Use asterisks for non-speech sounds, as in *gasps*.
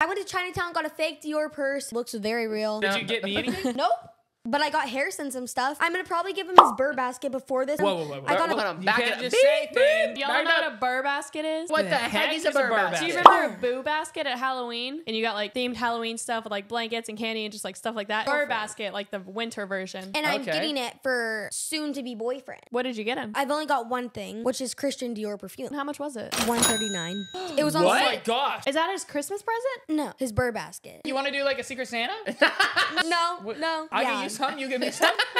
I went to Chinatown, got a fake Dior purse. Looks very real. Did you get me anything? *laughs* Nope. But I got Harrison some stuff. I'm gonna probably give him his Bur basket before this. Whoa, whoa, whoa, whoa. I got Hold a, on, You back can't just Beep, say beep. Burr basket is? What The the heck heck is a is a bur bur basket? Do you basket? remember Boo Basket at Halloween? And you got like themed Halloween stuff with like blankets and candy and just like stuff like that. Bur Basket, like the winter version. and I'm Okay. getting it for soon to be boyfriend. What did you get him? I've only got one thing, which is Christian Dior perfume. How much was it? 139. *gasps* It was on Oh my sale. gosh. Is that his Christmas present? No, his Bur basket. You want to do like a Secret Santa? *laughs* No, no. I yeah. give you some, you give me some. *laughs*